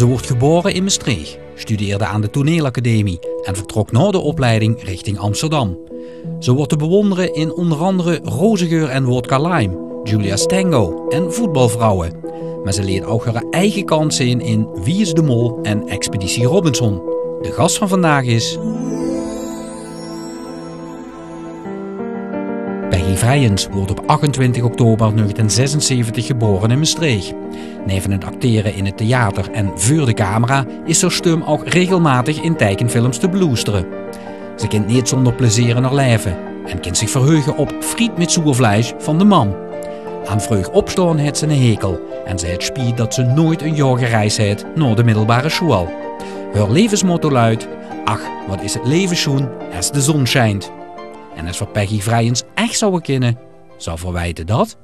Ze wordt geboren in Maastricht, studeerde aan de toneelacademie en vertrok na de opleiding richting Amsterdam. Ze wordt te bewonderen in onder andere Rozegeur en Wodka Lime, Julia's Tango en Voetbalvrouwen. Maar ze leert ook haar eigen kant zien in Wie is de Mol en Expeditie Robinson. De gast van vandaag is... Vrijens wordt op 28 oktober 1976 geboren in Maastricht. Neven het acteren in het theater en voor de camera is haar stem ook regelmatig in tekenfilms te bloesteren. Ze kent niet zonder plezier in haar leven en kent zich verheugen op friet met zoervlees van de man. Aan vreug opstaan heeft ze een hekel en ze het spiet dat ze nooit een jaar gereisd heeft naar de middelbare school. Haar levensmotto luidt, ach wat is het leven schoen als de zon schijnt. En als we Peggy Vrijens echt zouden kennen, zou verwijten dat...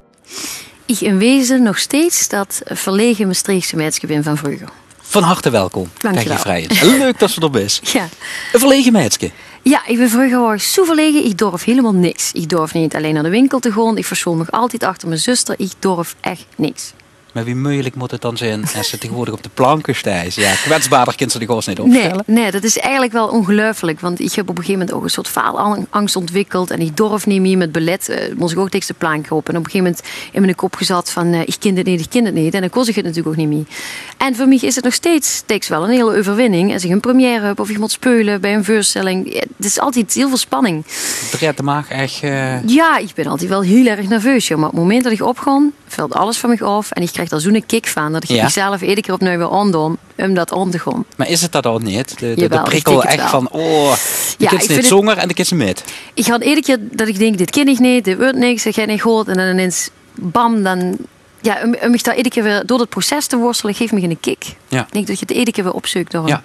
Ik in wezen nog steeds dat verlegen Maastrichtse meisje ben van vroeger. Van harte welkom, Peggy. Vrijens. Leuk dat ze er is. Ja. Een verlegen meisje. ja, ik ben vroeger zo verlegen. Ik durf helemaal niks. Ik durf niet alleen naar de winkel te gaan. Ik verschool nog altijd achter mijn zuster. Ik durf echt niks. Maar wie moeilijk moet het dan zijn als ze tegenwoordig op de planken stijgt? Ja, kwetsbaarder kind ze de goos niet Nee, opstellen. nee, dat is eigenlijk wel ongelooflijk. Want ik heb op een gegeven moment ook een soort faalangst ontwikkeld. En ik durf niet meer met ballet. eh, moest ik ook tegen de plank op. En op een gegeven moment in mijn kop gezet van... eh, ik ken het niet, ik ken het niet. En dan kost ik het natuurlijk ook niet meer. En voor mij is het nog steeds steeds wel een hele overwinning. Als ik een première heb of ik moet spelen bij een voorstelling. Ja, Het is altijd heel veel spanning. Dreigt de maag echt... eh, Ja, ik ben altijd wel heel erg nerveus. Maar op het moment dat ik opga, valt alles van me af. En ik krijg daar zo'n kick van. Dat ik Ja. mezelf iedere keer opnieuw weer aandoen om dat om te gaan. Maar is het dat al niet? De, prikkel echt wel. van, oh, de Ja, kids ik niet zonger en de kids met. Ik had iedere keer dat ik denk, dit ken ik niet, dit wordt niks, ik heb niet gehoord. En dan ineens, bam, dan... Ja, om, om daar iedere keer weer door het proces te worstelen, geeft me een kick. Ja. Ik denk dat je het iedere keer weer opzoekt door Ja.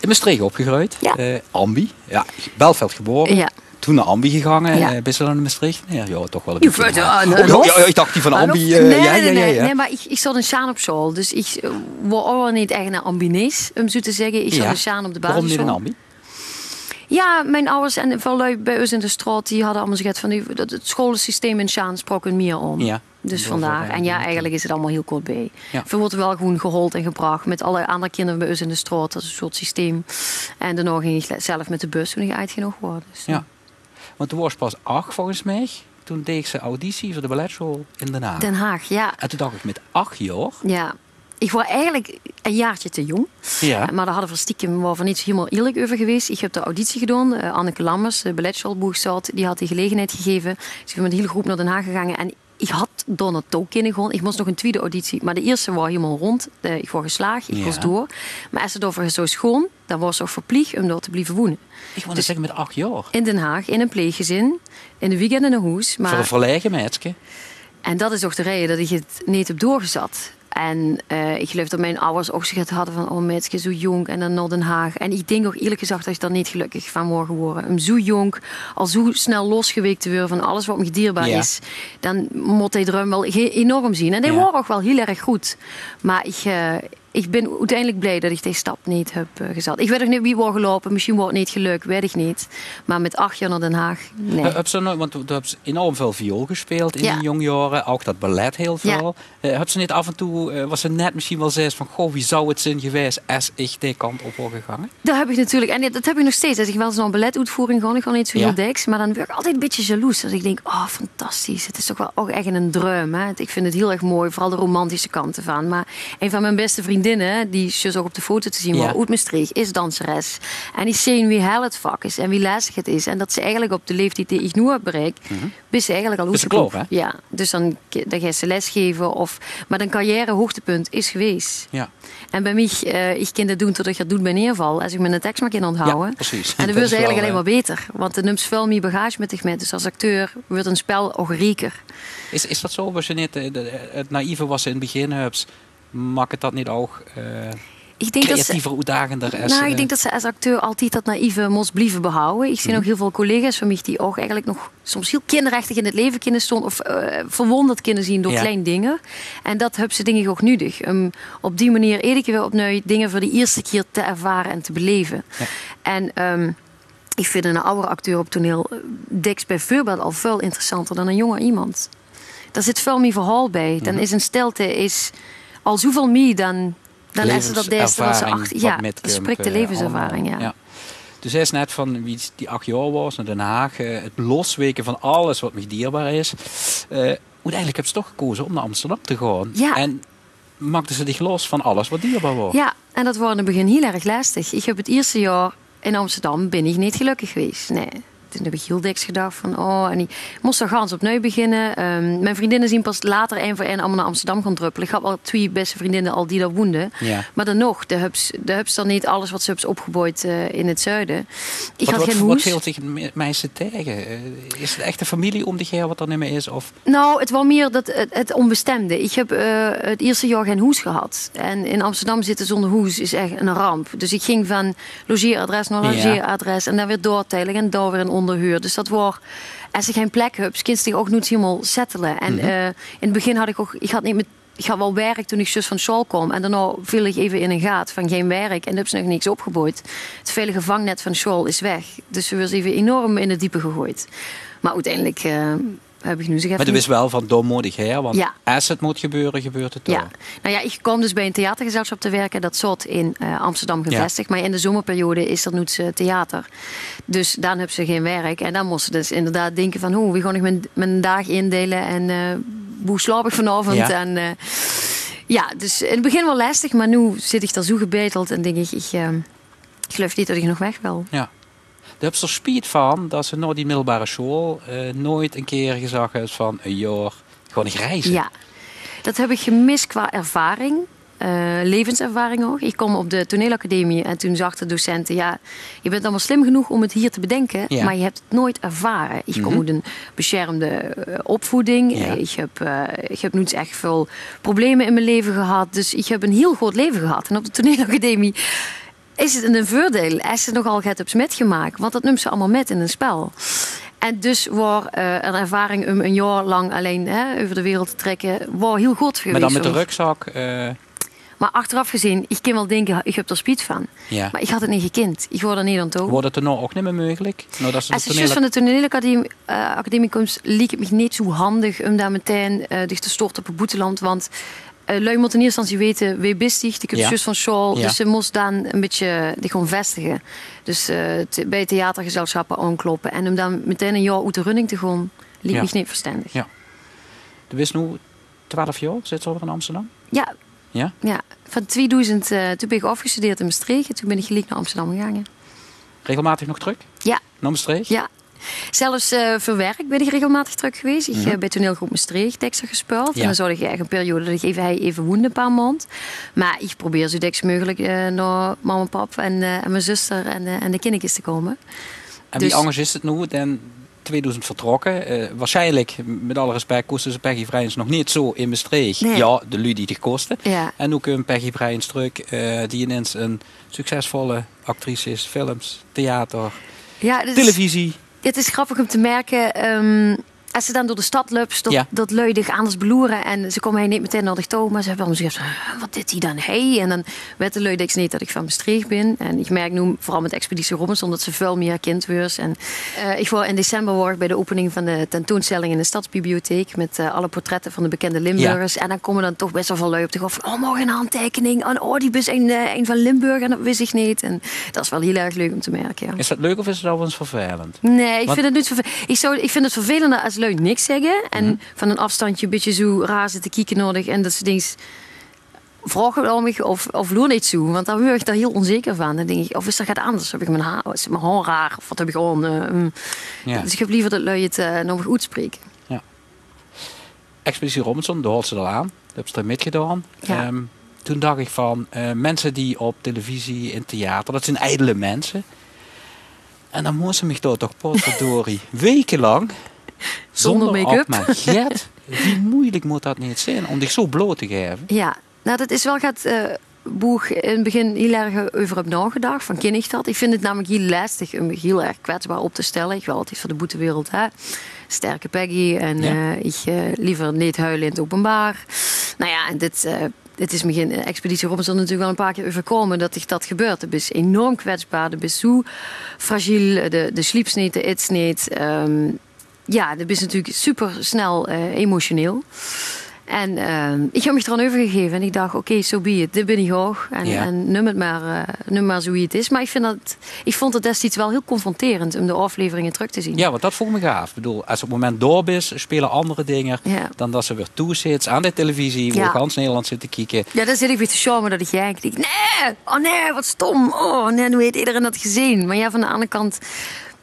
In Maastricht opgegroeid. Ja. Eh, Ambi. Ja, Belveld geboren. Ja. Toen naar Ambi gegaan. Ja. Ja. ben je dan in Maastricht? Ja, ja, toch wel een Je beetje. ah, Oh, ja, ik dacht die van Ambi. eh, nee, ja, nee, ja, nee, nee, maar ik, ik zat in Sjaan op school. Dus ik eh, word ook niet echt naar ambinees, om zo te zeggen. Ik zat Ja. in Sjaan op de Waarom niet basisschool. in Ambi? Ja, mijn ouders en veel lui bij ons in de straat, die hadden allemaal gezegd van die- dat het schoolsysteem in Sjaan sprak een meer om. Ja. Dus vandaar. En ja, eh, eigenlijk is het allemaal heel kort bij. Ja. We worden wel gewoon gehold en gebracht met alle andere kinderen bij ons in de straat. Dat is een soort systeem. En daarna ging ik zelf met de bus toen ik uitgenodigd word. Dus, Ja. Want toen was pas acht volgens mij. Toen deed ik ze auditie voor de balletschool in Den Haag. Den Haag, ja. En toen dacht ik met acht jaar. ja. Ik was eigenlijk een jaartje te jong. Ja. Maar daar hadden we stiekem waarvan niet helemaal eerlijk over geweest. Ik heb de auditie gedaan. Eh, Anneke Lammers, de balletschoolboegstad, die had die gelegenheid gegeven. Dus ik ben met een hele groep naar Den Haag gegaan. En ik had naartoe kunnen gaan. Ik moest nog een tweede auditie. Maar de eerste was helemaal rond. Ik was geslaagd, ik Ja. was door. Maar als het over zo schoon, dan was ook verplicht om daar te blijven wonen. Ik wil Dus- zeggen met acht jaar. In Den Haag, in een pleeggezin. In de weekend in een huis. Voor een Maar, verlegen meisje. en dat is toch de reden dat ik het niet heb doorgezet. En eh, ik geloof dat mijn ouders ook gezegd hadden van... oh meisje, zo jong en dan naar Den Haag. En ik denk ook eerlijk gezegd dat ik daar niet gelukkig van word geworden. Om zo jong, al zo snel losgeweekt te worden van alles wat me dierbaar Ja. is... dan moet hij droom wel enorm zien. En die Ja. waren ook wel heel erg goed. Maar ik, eh, ik ben uiteindelijk blij dat ik deze stap niet heb eh, gezet. Ik weet nog niet wie wordt gelopen. Misschien wordt het niet gelukt, weet ik niet. Maar met acht jaar naar Den Haag, nee. Eh, Heb ze nooit, want je hebt enorm veel viool gespeeld in Ja. je jonge jaren. Ook dat ballet heel veel. Eh, heb ze niet af en toe, was ze net misschien wel zes van... Goh, wie zou het zijn geweest als ik die kant op was gegaan? Dat heb ik natuurlijk. En dat heb ik nog steeds. Als ik wel eens naar een balletuitvoering ga, ik ga niet zo heel Ja. diks. Maar dan word ik altijd een beetje jaloers. Als ik denk, oh fantastisch. Het is toch wel ook echt een droom. Hè? Ik vind het heel erg mooi. Vooral de romantische kant ervan. Maar een van mijn beste vriendinnen, die is ook op de foto te zien, Ja. uit Maastricht, is danseres. En die zien wie hel het vak is en wie lastig het is. En dat ze eigenlijk op de leeftijd die ik nu heb bereikt, wist ze eigenlijk al hoe ze klaar, hè? Ja, dus dan, dan ga ze lesgeven. Of, maar een carrière hoogtepunt is geweest. Ja, En bij mij, eh, ik kan dat doen totdat je het doet bij neerval. Als ik mijn tekst maar kan onthouden. Ja, precies. En dan wordt is het eigenlijk alleen maar beter. Want dan neemt veel meer bagage met zich mee. Dus als acteur wordt een spel ook rieker. is, is dat zo? Was je niet, eh, de- het naïeve was in het begin, maakt het dat niet ook eh, Ik denk dat ze, creatiever, uitdagender? nou, ik eh, denk dat ze als acteur altijd dat naïeve moest blijven behouden. Ik zie Mhm. nog heel veel collega's van mij die ook eigenlijk nog soms heel kinderachtig in het leven kunnen staan. Of eh, verwonderd kunnen zien door Ja. kleine dingen. En dat hebben ze ik ook nodig. Om op die manier iedere keer weer opnieuw dingen voor de eerste keer te ervaren en te beleven. Ja. En ehm, ik vind een oude acteur op toneel Dix bijvoorbeeld al veel interessanter dan een jonge iemand. Daar zit veel meer verhaal bij. Dan Mhm. is een stelte is al zoveel meer dan, dan is dat deze was acht, ja, spreekt de levenservaring, ja. ja. Dus hij is net van wie die acht jaar was naar Den Haag, het losweken van alles wat me dierbaar is. Uh, uiteindelijk heb ze toch gekozen om naar Amsterdam te gaan. Ja. En maakte ze zich los van alles wat dierbaar was. Ja, en dat was in het begin heel erg lastig. Ik heb het eerste jaar in Amsterdam ben ik niet gelukkig geweest. Nee toen heb ik heel diks gedacht van, oh, en ik moest er gans opnieuw beginnen. Um, mijn vriendinnen zien pas later één voor één allemaal naar Amsterdam gaan druppelen. Ik had wel twee beste vriendinnen al die daar woonden. Ja. Maar dan nog, de hubs, de hubs dan niet alles wat ze hebben opgebouwd uh, in het zuiden. Ik wat, had wat, geen wat veelt zich mensen tegen? Uh, is het echt een familie om heen wat er niet meer is? Of? Nou, het was meer dat, het, het onbestemde. Ik heb uh, het eerste jaar geen hoes gehad. En in Amsterdam zitten zonder hoes is echt een ramp. Dus ik ging van logeeradres naar logeeradres. Ja. En dan weer doorteilig en daar weer een onderhuur. Dus dat was, als je geen plek hebt, kun je ook niet helemaal settelen. En mm in het begin had ik ook, ik had niet met ik had wel werk toen ik zus van school kwam. En daarna viel ik even in een gaat van geen werk. En heb ze nog niks opgebouwd. Het vele gevangnet van school is weg. Dus we werden even enorm in het diepe gegooid. Maar uiteindelijk... Uh, heb ik nu zeg Maar je wist wel van doormoedig hè? Want ja. als het moet gebeuren, gebeurt het toch. Ja. Nou ja, ik kwam dus bij een theatergezelschap te werken. Dat zat in uh, Amsterdam gevestigd. Maar in de zomerperiode is dat nu theater. Dus dan hebben ze geen werk. En dan moesten ze dus inderdaad denken van... hoe, wie gaan ik mijn, mijn dag indelen? En uh, hoe slaap ik vanavond? Ja. En, ja, dus in het begin wel lastig. Maar nu zit ik daar zo gebeteld. En denk ik, ik, ik geloof niet dat ik nog weg wil. Ja. Daar heb spiet van dat ze nooit die middelbare school uh, nooit een keer gezegd heeft van een jaar gewoon niet reizen. Ja, dat heb ik gemist qua ervaring. Uh, levenservaring ook. Ik kom op de toneelacademie en toen zag de docenten... ja, je bent allemaal slim genoeg om het hier te bedenken... Ja. maar je hebt het nooit ervaren. Ik kom mm uit een beschermde uh, opvoeding. Ja. Ik heb, uh, ik heb nu echt veel problemen in mijn leven gehad. Dus ik heb een heel groot leven gehad. En op de toneelacademie is het een voordeel als je nogal gaat hebt metgemaakt. Want dat neemt ze allemaal met in een spel. En dus was uh, een ervaring om een jaar lang alleen hè, over de wereld te trekken, was heel goed geweest. Maar dan met de rugzak? Uh... Maar achteraf gezien, ik kan wel denken, ik heb er spijt van. Ja. Maar ik had het niet gekend. Ik word er niet aan toe. Wordt het er nou ook niet meer mogelijk? Nou, dat Als je tonele... van de toneelacademie uh, komt, liep het me niet zo handig om daar meteen uh, te storten op het boeteland. Want lui moet in eerste instantie weten wie bist ik. Ik heb zus van school. Dus ze moest dan een beetje die gewoon vestigen. Dus uh, bij theatergezelschappen aankloppen. En om dan meteen een jaar uit de running te gaan, liep ja. niet verstandig. Ja. Du wist nu 12 jaar, zit ze over in Amsterdam? Ja. Ja? Ja. Van 2000, uh, toen ben ik afgestudeerd in Maastricht. En toen ben ik gelijk naar Amsterdam gegaan. Regelmatig nog terug? Ja. Naar Maastricht? Ja. Zelfs uh, voor werk ben ik regelmatig terug geweest. Ik heb mhm. uh, bij toneelgroep Maastricht teksten gespeeld. En dan zorg ik eigenlijk een periode dat even, hij even woonde een paar maanden. Maar ik probeer zo dik mogelijk uh, naar mama en pap en, en mijn zuster en, en de kindertjes te komen. En dus... wie anders is het nu dan 2000 vertrokken. Uh, waarschijnlijk, met alle respect, kostte ze Peggy Vrijens nog niet zo in Maastricht. Nee. Ja, de lui die die kosten. Ja. En ook een Peggy Vrijens terug, uh, die ineens een succesvolle actrice is. Films, theater, ja, dus televisie het is grappig om te merken. Um, als ze dan door de stad loopt, dat, ja. dat luidig anders beloeren. En ze komen niet meteen naar de toe, maar ze hebben allemaal wat dit hij dan? Hey. En dan weet de luidig niet dat ik van Maastricht ben. En ik merk nu, vooral met Expeditie Robinson, dat ze veel meer kind was. En uh, ik was in december war bij de opening van de tentoonstelling in de Stadsbibliotheek. Met uh, alle portretten van de bekende Limburgers. Ja. En dan komen dan toch best wel veel lui op de grond van: oh, morgen een handtekening. En oh, die is een, uh, een van Limburg. En dat wist ik niet. En dat is wel heel erg leuk om te merken. Ja. Is dat leuk of is het eens vervelend? Nee, ik vind het niet vervelend. Ik, zou, ik vind het vervelender als leuk niks zeggen. En mhm. van een afstandje een beetje zo raar zitten kieken nodig. En dat ze dingen vragen om me of, of loon niet zo. Want dan word ik daar heel onzeker van. Dan denk ik, of is dat gaat anders? Heb ik mijn haar, is mijn haar raar? Of wat heb ik gewoon... Uh, ja. Dus ik heb liever dat lui het uh, nog goed spreken. Ja. Expeditie Robinson, daar hoort ze al aan. Dat heb ze er met gedaan. Ja. Um, toen dacht ik van, uh, mensen die op televisie, in theater, dat zijn ijdele mensen. En dan moesten ze mij toch potverdorie wekenlang zonder, make-up. Maar wie moeilijk moet dat niet zijn om zich zo bloot te geven? Ja, nou dat is wel gaat uh, boeg in het begin heel erg over heb nagedacht. Van ken ik dat? Ik vind het namelijk heel lastig om me heel erg kwetsbaar op te stellen. Ik wil altijd voor de boetewereld, hè. Sterke Peggy en ja. uh, ik uh, liever niet huilen in het openbaar. Nou ja, en dit... Het is me geen expeditie Robinson natuurlijk wel een paar keer overkomen dat zich dat gebeurt. Het is enorm kwetsbaar, het is zo fragiel, de, de sliep niet, de eet niet. Um, ja, dat is natuurlijk super snel uh, emotioneel. En uh, ik heb me er aan overgegeven. En ik dacht, oké, okay, so be it. Dit ben ik hoog. En, Ja. en noem, het maar, uh, noem maar zo wie het is. Maar ik, vind dat, ik vond het destijds wel heel confronterend om de afleveringen terug te zien. Ja, want dat vond me gaaf. Ik bedoel, als op het moment door is, spelen andere dingen Ja. dan dat ze weer toezit aan de televisie, waar Ja. gans Nederland zit te kijken. Ja, dan zit ik weer te charmen dat ik jij ik denk, nee, oh nee, wat stom. Oh nee, hoe heeft iedereen dat gezien? Maar ja, van de andere kant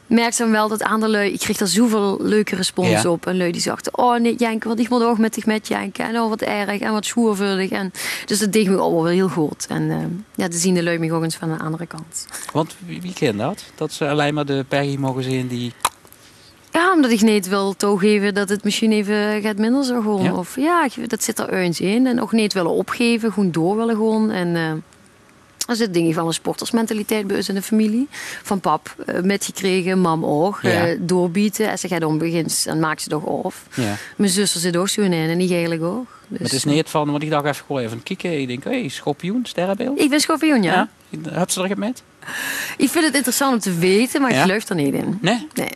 merk ze dan wel dat aan de lui, ik kreeg daar zoveel leuke respons Ja. op. En lui die zachten, oh nee, Janke, want ik moet ook met zich met Janke. En oh, wat erg en wat schoervuldig. En, dus dat deed me allemaal wel heel goed. En eh, ja, te zien de lui me ook eens van de andere kant. Want wie, kent dat? Dat ze alleen maar de Peggy mogen zien die... Ja, omdat ik niet wil toegeven dat het misschien even gaat minder zo gewoon. Ja. Of ja, dat zit er eens in. En ook niet willen opgeven, gewoon door willen gewoon. En eh, er zit dingen van een sportersmentaliteit bij ons in de familie. Van pap eh, metgekregen, mam ook. Ja. eh, doorbieten. En ze gaat om begint, dan maakt ze toch af. Ja. Mijn zuster zit ook zo in en ik eigenlijk ook. Dus, het is niet van, want ik dacht even gewoon even kijken. Ik denk, hé, hey, schorpioen, sterrenbeeld. Ik ben schorpioen, ja. Heb ze er met? Ik vind het interessant om te weten, maar Ja? ik geloof er niet in. Nee? Nee.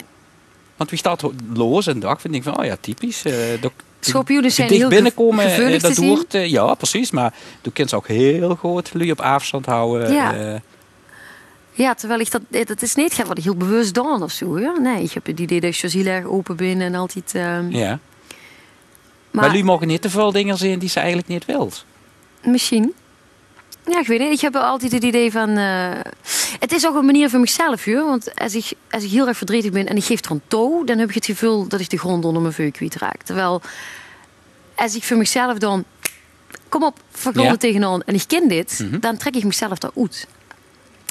Want wie staat los en dag vind ik van, oh ja, typisch. eh Schorpioenen zijn dicht heel binnenkomen, gev- eh, dat hoort, eh, ja, precies. Maar du kunt ze ook heel goed lui op afstand houden. Ja. eh, Ja, terwijl ik dat, dat is niet wat ik heel bewust dan of zo. Ja? Nee, ik heb het idee dat zo heel erg open ben en altijd. ehm, ja. Maar, maar mogen niet te veel dingen zien die ze eigenlijk niet wilt. misschien. Ja, ik weet niet. Ik heb altijd het idee van. eh, het is ook een manier voor mezelf, hoor. Want als ik, als ik heel erg verdrietig ben en ik geef er een toe, dan heb ik het gevoel dat ik de grond onder mijn veuk kwijtraak. Terwijl als ik voor mezelf dan. Kom op, vergronden Ja. tegenaan en ik ken dit, Mhm. dan trek ik mezelf daaruit.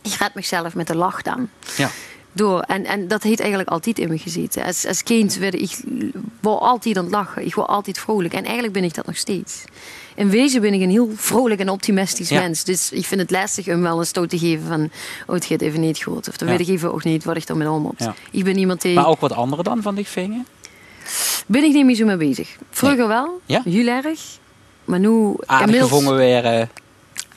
Ik red mezelf met de lach dan. Ja. door. En, en dat heeft eigenlijk altijd in me gezeten. Als, als kind werd ik wou altijd aan het lachen. Ik word altijd vrolijk. En eigenlijk ben ik dat nog steeds. In wezen ben ik een heel vrolijk en optimistisch Ja. mens. Dus ik vind het lastig om wel een stoot te geven van... Oh, het gaat even niet goed. Of dan Ja. weet ik even ook niet wat ik er met om moet. Ik ben iemand die... Maar ook wat andere dan van die vingen? Ben ik niet meer zo mee bezig. Vroeger wel. Ja? Heel erg. Maar nu... Aardig inmiddels- gevonden weer. eh,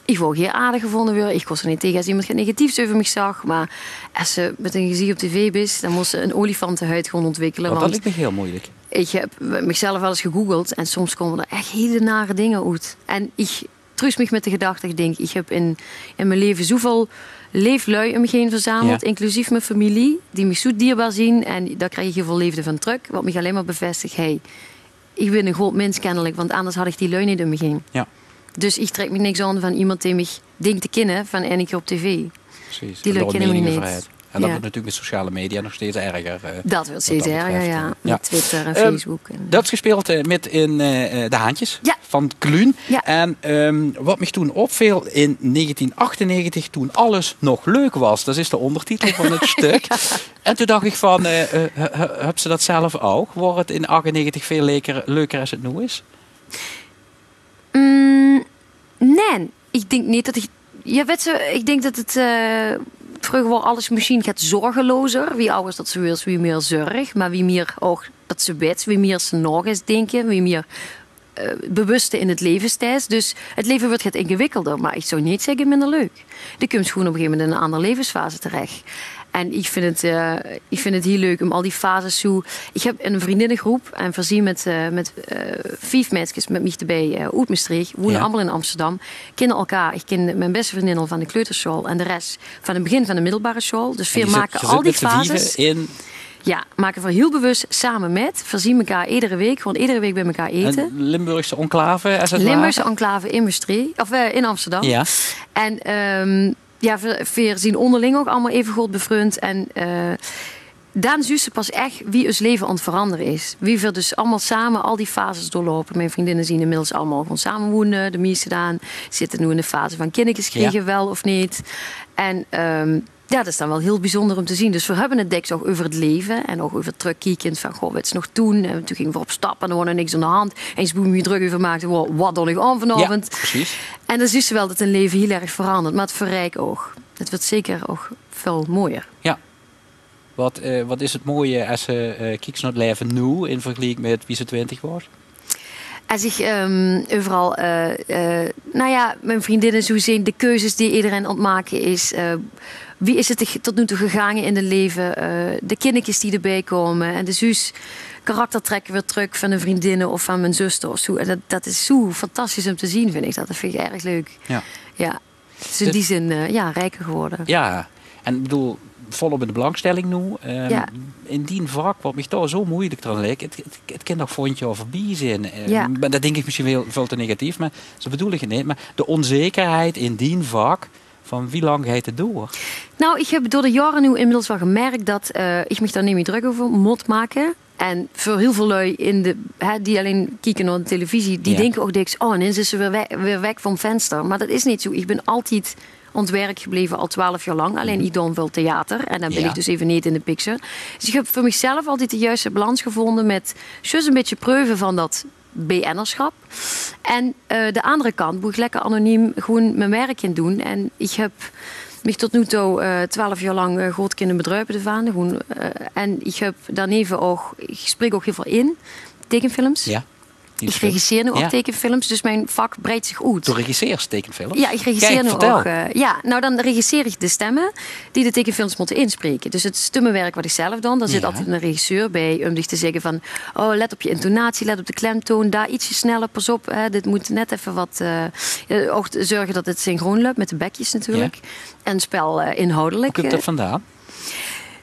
Ik wou geen aardig gevonden worden. Ik kon er niet tegen als iemand negatiefs over me zag. Maar als ze met een gezicht op tv is, dan moest ze een olifantenhuid gewoon ontwikkelen. want dat lijkt me heel moeilijk. Ik heb mezelf wel eens gegoogeld en soms komen er echt hele nare dingen uit. En ik troost me met de gedachte, ik denk, ik heb in, in mijn leven zoveel leeflui om me heen verzameld, Ja. inclusief mijn familie, die me zo dierbaar zien. En daar krijg je heel veel liefde van terug, wat me alleen maar bevestigt, hey, ik ben een groot mens kennelijk, want anders had ik die lui niet om me heen. Ja, Dus ik trek me niks aan van iemand die me denkt te kennen van en keer op tv. precies. Die leuk kennen we niet. En dat Ja. wordt natuurlijk met sociale media nog steeds erger. eh. Dat wil steeds dat erger, ja. Met ja. Twitter en Ehm, Facebook. En... Dat is gespeeld eh, met in eh, De Haantjes Ja. van Kluun. En ehm, wat me toen opviel in 1998, toen alles nog leuk was. Dat is de ondertitel van het stuk. En toen dacht ik van, he- heb ze dat zelf ook? Wordt het in 98 veel leuker, leuker als het nu is? Mm, nee, ik denk niet dat ik. Ja, weet je, ik denk dat het. Vroeger was alles misschien gaat zorgelozer. Wie ouders dat ze wil, wie meer zorg. Maar wie meer ook dat ze weet, wie meer ze nog eens denken, wie meer eh bewuster in het leven staat. Dus het leven wordt het ingewikkelder, maar ik zou niet zeggen minder leuk. Je komt gewoon op een gegeven moment in een andere levensfase terecht. En ik vind, het, eh, ik vind het heel leuk om al die fases zo... Ik heb een vriendinnengroep en voorzien met, eh, met eh, vijf meisjes met mij erbij uh, uit Maastricht. Wonen Ja. allemaal in Amsterdam. Kennen elkaar. Ik ken mijn beste vriendin al van de kleuterschool en de rest van het begin van de middelbare school. Dus veel zit- maken al die fases. in Ja, maken we heel bewust samen met. Voorzien elkaar iedere week. Gewoon iedere week bij elkaar eten. een Limburgse enclave, als het Limburgse enclave in Maastricht. Of in Amsterdam. Ja, En ehm, ja, we, we zien onderling ook allemaal even goed bevriend. En eh dan zien ze pas echt wie ons leven aan het veranderen is. Wie we dus allemaal samen al die fases doorlopen. Mijn vriendinnen zien inmiddels allemaal gewoon samen wonen. De meeste dan zitten nu in de fase van kindertjes krijgen, Ja. wel of niet. En ehm, ja, dat is dan wel heel bijzonder om te zien. Dus we hebben het deks ook over het leven. En ook over terugkijkend van, goh, wat is nog toen? En toen gingen we op stap en er was niks aan de hand. Eens boem je druk over maakte, wat dan nog aan ja vanavond? precies. En dan zie je wel dat een leven heel erg verandert, maar het verrijkt ook. Het wordt zeker ook veel mooier. Ja. Wat, eh, wat is het mooie als ze uh, kijkt naar het leven nu in vergelijking met wie ze 20 was? Als ik um, overal, uh, uh, nou ja, mijn vriendinnen zo zien, de keuzes die iedereen aan het maken is. Uh, wie is het tot nu toe gegaan in het leven? de kindertjes die erbij komen. En de zus karaktertrekken weer terug van een vriendinnen of van mijn zuster of zo. En dat, dat is zo fantastisch om te zien, vind ik. Dat, dat vind ik erg leuk. Ja. ja. Dus in die zin, ja, rijker geworden. Ja, en ik bedoel, volop in de belangstelling nu. Um, ja. In die vak, wat mij toch zo moeilijk eraan lijkt, het, het, het kan vondje over wie zijn. Ehm. Maar dat denk ik misschien wel veel te negatief, maar zo bedoel ik het niet. Maar de onzekerheid in die vak, van wie lang gaat het door? Nou, ik heb door de jaren nu inmiddels wel gemerkt dat uh, ik me daar niet meer druk over moet maken. En voor heel veel lui in de, die alleen kijken naar de televisie, die denken ook diks, oh, en dan is ze weer weg, weer weg van venster. Maar dat is niet zo. Ik ben altijd ontwerk gebleven al twaalf jaar lang. Alleen ik doe veel theater en dan ben ik dus even niet in de picture. Dus ik heb voor mezelf altijd de juiste balans gevonden met just een beetje preuven van dat BN'erschap. En uh, de andere kant moet ik lekker anoniem gewoon mijn werk in doen. En ik heb me tot nu toe uh, twaalf jaar lang uh, groot kunnen bedruipen de Gewoon, uh, en ik heb daarneven ook, ik spreek ook heel veel in, tekenfilms. Ja. Ik regisseer nu ook tekenfilms, dus mijn vak breidt zich uit. Door regisseer tekenfilms? Ja, ik regisseer nu ook. Uh, ja, nou dan regisseer ik de stemmen die de tekenfilms moeten inspreken. Dus het stemmenwerk wat ik zelf doe, dan zit altijd een regisseur bij om dich te zeggen van... oh, let op je intonatie, let op de klemtoon, daar ietsje sneller, pas op. Hè, dit moet net even wat... Uh, ook zorgen dat het synchroon loopt met de bekjes natuurlijk. En spel uh, inhoudelijk. Hoe komt dat vandaan?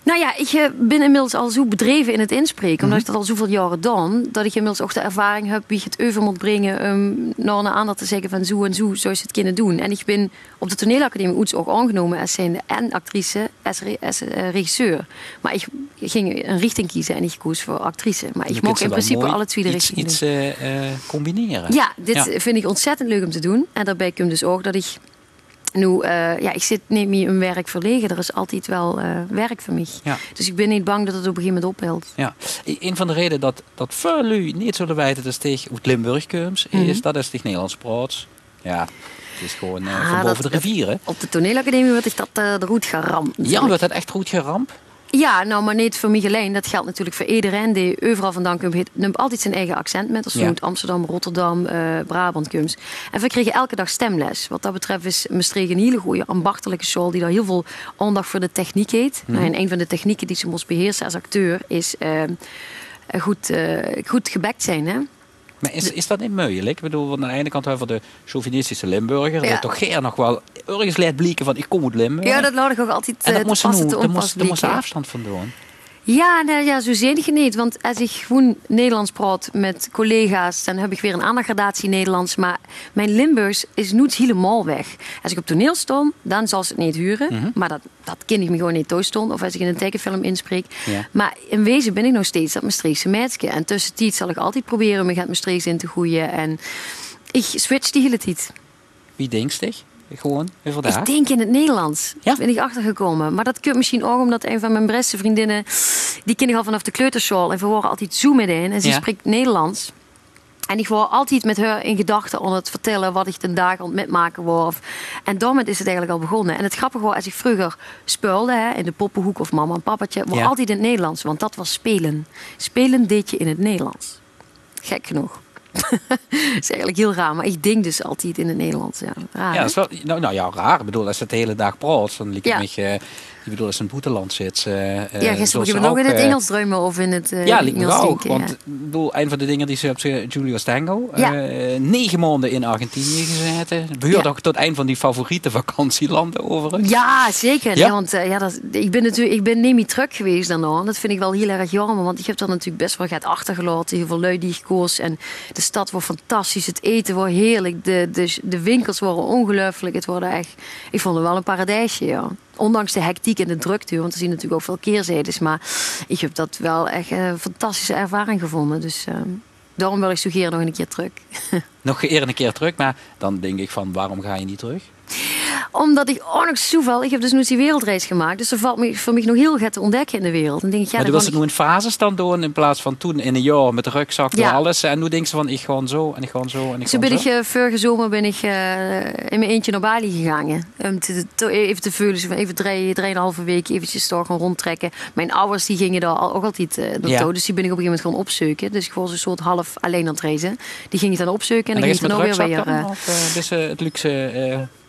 Nou ja, ik eh, ben inmiddels al zo bedreven in het inspreken, omdat ik dat al zoveel jaren dan, dat ik inmiddels ook de ervaring heb wie het over moet brengen um, naar een ander te zeggen van zo en zo, zo is het kunnen doen. En ik ben op de toneelacademie Oets ook aangenomen als zijn en actrice als, als uh, regisseur. Maar ik ging een richting kiezen en ik koos voor actrice. Maar ik mocht in principe alle twee de richtingen iets, uh, combineren. Ja, dit vind ik ontzettend leuk om te doen. En daarbij komt dus ook dat ik nu, uh, ja, ik zit niet meer een werk verlegen. Er is altijd wel uh, werk voor mij. Ja. Dus ik ben niet bang dat het op een gegeven moment ophelt. Ja. Een van de redenen dat, dat veel u niet zo wijten is tegen Limburg komt, mm -hmm. is dat is tegen Nederlands praat. Ja, het is gewoon uh, van boven de rivieren. Op de toneelacademie werd ik dat de roet geramd. Ja, werd dat echt goed geramd? Ja, nou, maar niet voor Michelin. Dat geldt natuurlijk voor iedereen die overal vandaan komt. Neemt altijd zijn eigen accent met. Als ja. Amsterdam, Rotterdam, uh, Brabant komt. En we kregen elke dag stemles. Wat dat betreft is Maastricht een hele goede ambachtelijke school die daar heel veel aandacht voor de techniek heeft. Mm. en een van de technieken die ze moest beheersen als acteur is uh, goed, uh, goed gebekt zijn. Hè? Maar is, is dat niet mogelijk? Ik bedoel, aan de ene kant hebben we de chauvinistische Limburger. Ja. Toch geen nog wel ergens laat blikken van ik kom uit Limburg. Ja, dat laat ik ook altijd En dat moest ze moest afstand van doen. Ja, nou ja, zo je niet. Want als ik gewoon Nederlands praat met collega's, dan heb ik weer een andere gradatie Nederlands. Maar mijn Limburgs is niet helemaal weg. Als ik op toneel stond, dan zal ze het niet huren. Mhm. Maar dat, dat ken ik me gewoon niet thuis stond. Of als ik in een tekenfilm inspreek. Maar in wezen ben ik nog steeds dat Maastrichtse meisje. En tussen die zal ik altijd proberen me het Maastrichts in te groeien. En ik switch die hele tijd. Wie denkt zich? Gewoon, even Ik denk in het Nederlands. Ja? Ben ik achtergekomen. Maar dat komt misschien ook omdat een van mijn beste vriendinnen... die ken ik al vanaf de kleuterschool. En we horen altijd zo meteen. En ze spreekt Nederlands. En ik word altijd met haar in gedachten om het vertellen wat ik ten dagen aan het metmaken was. En daarmee is het eigenlijk al begonnen. En het grappige was, als ik vroeger speelde hè, in de poppenhoek of mama en papatje, was altijd in het Nederlands. Want dat was spelen. Spelen deed je in het Nederlands. Gek genoeg. dat is eigenlijk heel raar, maar ik denk dus altijd in het Nederlands. Ja, raar, ja dat is wel, nou, nou ja, raar. Ik bedoel, als het de hele dag praat, dan het ja. beetje ik bedoel, als een boeteland zit. Uh, ja, gisteren we nog in het Engels dreumen of in het uh, Ja, liep ook. Want ik bedoel, een van de dingen die ze op Julio Stango. Ja. Uh, negen maanden in Argentinië gezeten. Behoort ja. ook tot een van die favoriete vakantielanden overigens. Ja, zeker. Ja? want ja, dat, ik ben natuurlijk, ik ben niet terug geweest daarna. Dat vind ik wel heel erg jammer. Want ik heb er natuurlijk best wel gaat achtergelaten. Heel veel lui die ik koos. En de stad wordt fantastisch. Het eten wordt heerlijk. De, de, de winkels worden ongelooflijk. Het worden echt... Ik vond het wel een paradijsje, ja ondanks de hectiek en de drukte, want we zien natuurlijk ook veel keerzijdes, maar ik heb dat wel echt een fantastische ervaring gevonden. Dus uh, daarom wil ik suggereren nog een keer terug. nog eerder een keer terug, maar dan denk ik van waarom ga je niet terug? Omdat ik ook nog zoveel... Ik heb dus nu die wereldreis gemaakt. Dus er valt me, voor mij nog heel veel te ontdekken in de wereld. Dan denk ik, ja, maar dan was het ik- nu in fases dan doen in plaats van toen in een jaar met de rugzak Ja. alles. En nu denk ze van ik gewoon zo en ik gewoon zo en ik Zo gewoon ben zo. ik eh, vorige zomer ben ik eh, in mijn eentje naar Bali gegaan. Om te, te- even te vullen, even drie, drieënhalve week eventjes door gaan rondtrekken. Mijn ouders die gingen daar al, ook altijd eh naartoe. Ja. Dus die ben ik op een gegeven moment gaan opzoeken. Dus ik was een soort half alleen aan het reizen. Die ging ik dan opzoeken en, En dan ging is ik dan ook weer weer... eh, het luxe...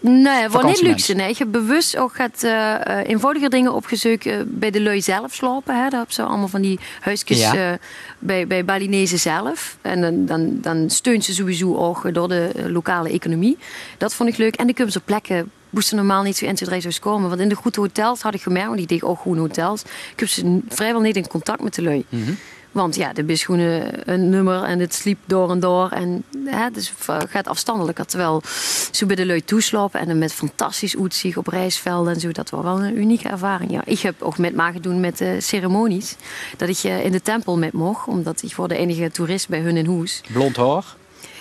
eh, Nee, wel niet luxe. Nee. Ik heb bewust ook gaat, eh, eh, eenvoudiger dingen opgezocht eh, bij de lui zelf slapen. Hè. Daar hebben ze allemaal van die huisjes Ja. eh, bij, bij Balinese zelf. En dan, dan, dan steunt ze sowieso ook door de eh, lokale economie. Dat vond ik leuk. En de kunnen ze op plekken moesten normaal niet zo 1, 2, 3 zo's komen. Want in de goede hotels had ik gemerkt, want ik deed ook goede hotels. Ik heb ze vrijwel niet in contact met de lui. mhm. Want ja, de is gewoon een, nummer en het sliep door en door. En hè, dus het gaat afstandelijker. Terwijl zo bij de lui toeslapen en dan met fantastisch uitzicht op reisvelden en zo. Dat was wel een unieke ervaring. Ja. Ik heb ook met maken doen met de ceremonies. Dat ik eh, in de tempel met mocht. Omdat ik voor de enige toerist bij hun in huis. Blond haar.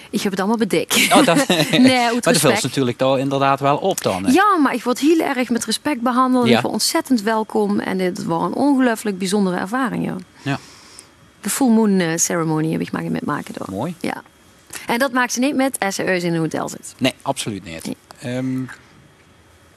Ik heb het allemaal bedekt. Oh, dat, nee, uit maar dat vult natuurlijk daar inderdaad wel op dan. hè? Ja, maar ik word heel erg met respect behandeld. Ja. Ik word ontzettend welkom. En het was een ongelooflijk bijzondere ervaring. Ja. Ja. De full moon eh, ceremony heb ik maar met maken door. Mooi. Ja. En dat maakt ze niet met als ze in een hotel zit. Nee, absoluut niet. Nee. Ehm,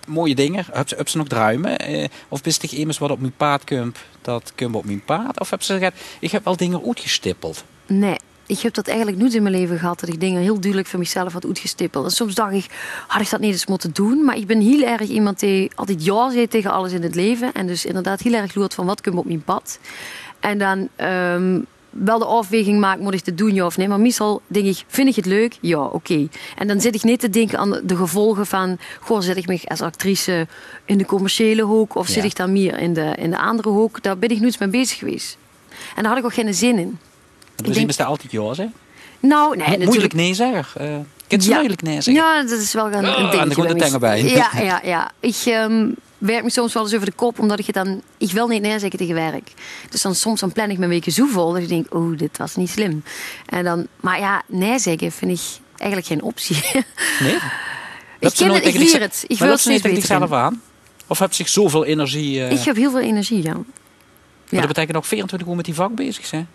mooie dingen. Heb ze, heb ze nog druimen? Eh, of wist ik immers wat op mijn paard kump, dat kump op mijn paard? Of heb ze gezegd, ik heb wel dingen uitgestippeld? Nee. Ik heb dat eigenlijk nooit in mijn leven gehad. Dat ik dingen heel duidelijk voor mezelf had uitgestippeld. En soms dacht ik, had ik dat niet eens moeten doen? Maar ik ben heel erg iemand die altijd ja zei tegen alles in het leven. En dus inderdaad heel erg loert van wat komt op mijn pad. En dan ehm, wel de afweging maakt, moet ik het doen ja of nee. Maar meestal denk ik, vind ik het leuk? Ja, oké. En dan zit ik niet te denken aan de gevolgen van... Goh, zit ik me als actrice in de commerciële hoek? Of zit ik dan meer in de, in de andere hoek? Daar ben ik nooit mee bezig geweest. En daar had ik ook geen zin in. Want we denk- zien er altijd ja, hè? Nou, nee, natuurlijk. Moeilijk nee zeggen. Uh, je Ja. moeilijk nee zeggen? Ja, dat is wel een, een dingetje. en er komt de bij tang mij. erbij. Ja, ja, ja. Ik ehm, werk me soms wel eens over de kop, omdat ik het dan... Ik wil niet nee zeggen tegen werk. Dus dan soms dan plan ik mijn weken zo vol, dat ik denk, oh, dit was niet slim. En dan, maar ja, nee zeggen vind ik eigenlijk geen optie. Nee? ik ken ik leer het. Ik wil het niet steeds beter zichzelf in. aan? Of heb zich zoveel energie? eh, Ik heb heel veel energie, ja. Maar ja. dat betekent ook 24 uur met die vak bezig zijn.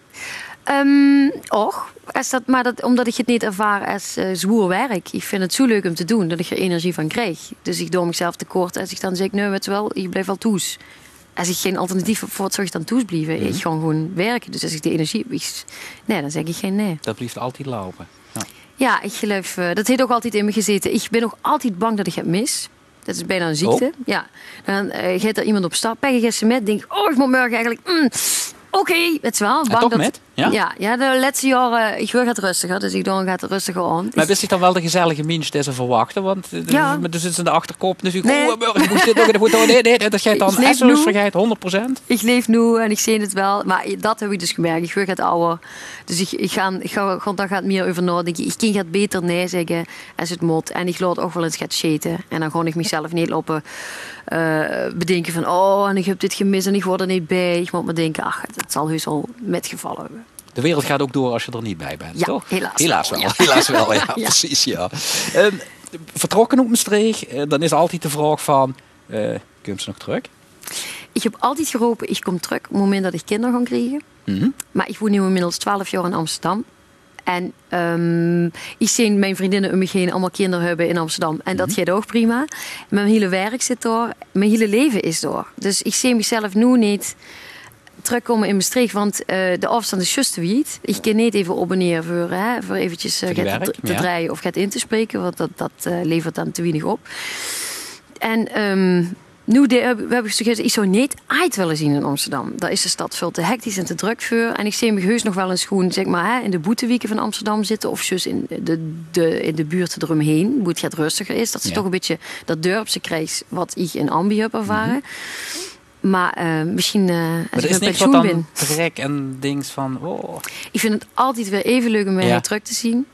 Ehm, och, als dat, maar dat, omdat ik het niet ervaar als eh, zwoer werk. Ik vind het zo leuk om te doen dat ik er energie van krijg. Dus ik doe mezelf tekort als ik dan zeg, nee, weet je wel, ik blijf wel toes. Als ik geen alternatief voor het, ik dan toes blijven. Ik ga gewoon werken. Dus als ik de energie ik- nee, dan zeg ik geen nee. Dat blijft altijd lopen. Ja. Ja, ik geloof, eh, dat heeft ook altijd in me gezeten. Ik ben nog altijd bang dat ik het mis. Dat is bijna een ziekte. Oh. Ja. Dan eh, gaat er iemand op stap, pech ik sms, denk ik, oh, ik moet morgen eigenlijk, mm, oké, het is wel. Bang dat, met? Ja? Ja? ja, de laatste jaren, ik wil het rustiger, dus ik dan gaat het rustiger aan. Maar wist ik dan wel de gezellige mens die ze verwachten? Want eh, Ja. maar er zit in de achterkop natuurlijk. Nee. Oh, morgen moet dit nog. Nee, nee, dat jij dan Ik vergeet, 100%. Ik leef nu en ik zie het wel, maar dat heb ik dus gemerkt. Ik word het ouder. Dus ik, ik ga, ik ga, ga- daar gaat meer over nadenken. Ik kan het beter nee zeggen als het moet. En ik laat ook wel eens gaat sheten. En dan gewoon ik mezelf niet lopen eh, bedenken van... Oh, en ik heb dit gemist en ik word er niet bij. Ik moet me denken, ach, het zal heus al metgevallen hebben. De wereld gaat ook door als je er niet bij bent, Ja, toch? helaas Helaas wel, wel. ja. Helaas wel, ja, precies, ja. Ehm, vertrokken op mijn streek, eh, dan is altijd de vraag van... eh komt ze nog terug? Ik heb altijd geroepen, ik kom terug op het moment dat ik kinderen ga krijgen. Mhm. Maar ik woon nu inmiddels 12 jaar in Amsterdam. En ehm, ik zie mijn vriendinnen om me heen allemaal kinderen hebben in Amsterdam. En dat gaat ook prima. Mijn hele werk zit door. Mijn hele leven is door. Dus ik zie mezelf nu niet terugkomen in Maastricht. Want eh, de afstand is juist te wiet. Ik kan niet even op en neer voor, hè, voor eventjes eh, gaat te, te ja. draaien of gaat in te spreken. Want dat, dat eh, levert dan te weinig op. En ehm, nu de, we hebben gezegd, ik zou niet uit willen zien in Amsterdam. Daar is de stad veel te hectisch en te druk voor. En ik zie me heus nog wel eens gewoon zeg maar, hè, in de boetewieken van Amsterdam zitten. Of dus in de, de, in de buurt eromheen, hoe het gaat rustiger is. Dat ze Ja. toch een beetje dat dorpse krijgt wat ik in Ambi heb ervaren. Maar eh, misschien Maar als er ik is niks wat dan ben. trek en dings van... Oh. Ik vind het altijd weer even leuk om mij Ja. te zien.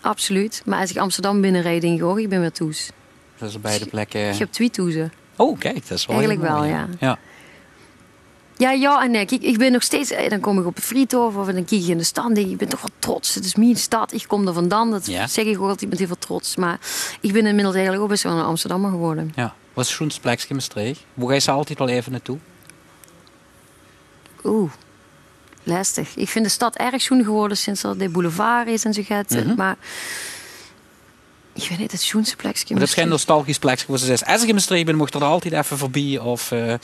Absoluut. Maar als ik Amsterdam binnenrijd, denk ik, oh, ik ben weer toes. Dat is op beide plekken... Ik heb twee toezen. Oh, kijk, dat is wel Eigenlijk wel, ja. ja. Ja, ja en nee. Kijk, ik ben nog steeds... eh, Dan kom ik op het Friedhof of dan kijk ik in de stad en denk ik, ik ben toch wel trots. Het is mijn stad, ik kom er vandaan. Dat Ja. zeg ik ook altijd met heel veel trots. Maar ik ben inmiddels eigenlijk ook best wel een Amsterdammer geworden. Ja. Wat is schoonste plekje in Maastricht? Ga je ze altijd wel even naartoe? Oeh, lastig. Ik vind de stad erg schoon geworden sinds er de boulevard is en zo gaat. Mhm. Maar ik weet niet, het schoonste plekje. Maar dat is geen nostalgisch plekje ze als ik in Maastricht ben, mocht er altijd even voorbij. Of, eh,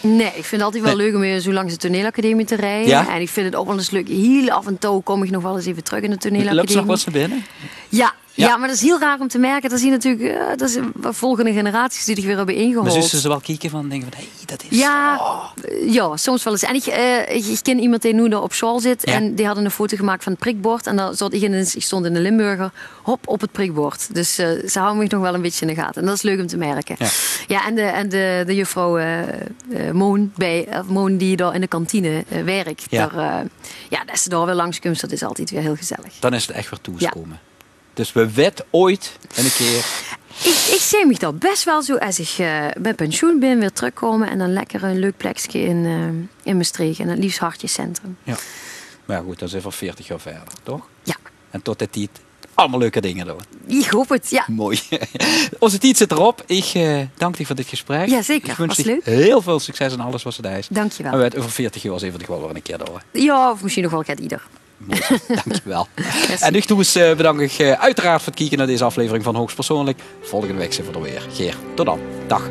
Nee, ik vind het altijd wel Nee. leuk om weer zo langs de toneelacademie te rijden. Ja? En ik vind het ook wel eens leuk. Heel af en toe kom ik nog wel eens even terug in de lukt ze toneelacademie. nog wat binnen? Ja, Ja. ja. maar dat is heel raar om te merken. Dat zie je natuurlijk eh, dat is volgende generaties die zich weer hebben ingehaald. Maar zussen ze wel kijken van, denken van, hé, hey, dat is... Ja, oh. eh, ja, soms wel eens. En ik, eh, ik, ik ken iemand die nu daar op school zit. Ja. En die hadden een foto gemaakt van het prikbord. En daar zat ik, in, ik stond in de Limburger, hop, op het prikbord. Dus eh, ze houden me nog wel een beetje in de gaten. En dat is leuk om te merken. Ja. Ja, en de, en de, de juffrouw eh, eh, Moon, bij, of Moon die daar in de kantine eh, werkt. Ja. Daar, eh, ja, dat ze daar weer langskomt, dat is altijd weer heel gezellig. Dan is het echt weer toegekomen. Dus we wet ooit en een keer... Ik, ik zie me dat best wel zo als ik eh, met pensioen ben, weer terugkomen en dan lekker een leuk plekje in, eh in Maastricht. En het liefst hartjecentrum. Ja. Maar ja, goed, dan zijn we 40 jaar verder, toch? Ja, En tot die tijd allemaal leuke dingen doen. ik hoop het. Ja, Mooi. Onze tijd zit erop. Ik eh, dank je voor dit gesprek. Ja, zeker. Ik wens je heel veel succes in alles wat ze is. dankjewel. En we het over 40 jaar even wel weer een keer door. Ja, of misschien nog wel gaat ieder. Dankjewel. en nu toe eens eh, bedank ik eh, uiteraard voor het kijken naar deze aflevering van Hoogstpersoonlijk. Volgende week zijn we er weer. Geer, tot dan. Dag.